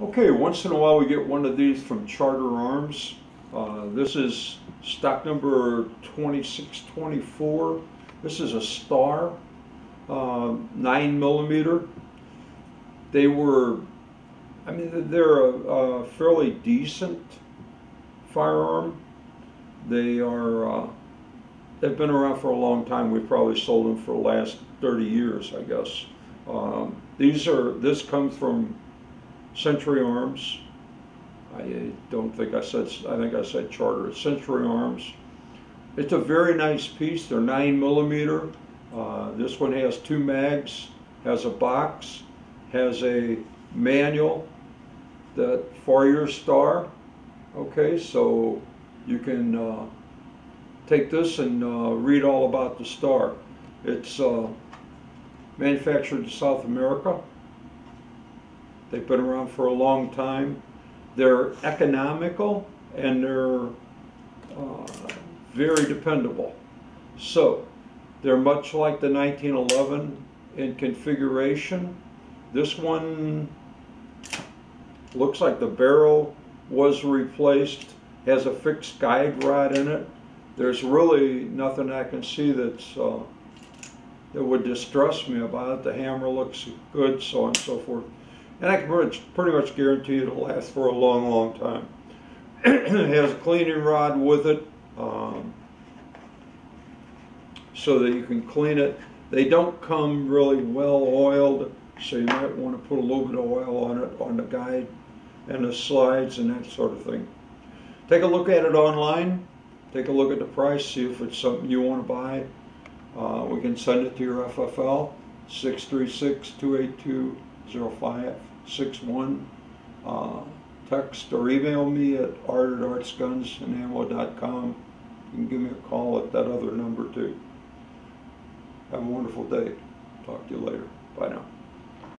Okay, once in a while we get one of these from Charter Arms. Uh, this is stock number 2624. This is a star, uh, 9 millimeter. They were, I mean, they're a, a fairly decent firearm. They are, uh, they've been around for a long time. We've probably sold them for the last 30 years, I guess. Um, these are, this comes from Century Arms. I don't think I said, I think I said Charter, Century Arms. It's a very nice piece, they're nine millimeter. Uh, this one has two mags, has a box, has a manual that for your star. Okay, so you can uh, take this and uh, read all about the star. It's uh, manufactured in South America. They've been around for a long time. They're economical and they're uh, very dependable. So they're much like the 1911 in configuration. This one looks like the barrel was replaced, has a fixed guide rod in it. There's really nothing I can see that's uh, that would distress me about it. The hammer looks good, so on and so forth. And I can pretty much guarantee it'll last for a long, long time. it has a cleaning rod with it um, so that you can clean it. They don't come really well oiled, so you might want to put a little bit of oil on it, on the guide and the slides and that sort of thing. Take a look at it online. Take a look at the price, see if it's something you want to buy. Uh, we can send it to your FFL, 636-282-0561. Uh, text or email me at art at artsgunsandammo.com. You can give me a call at that other number too. Have a wonderful day. Talk to you later. Bye now.